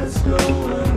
Let's go.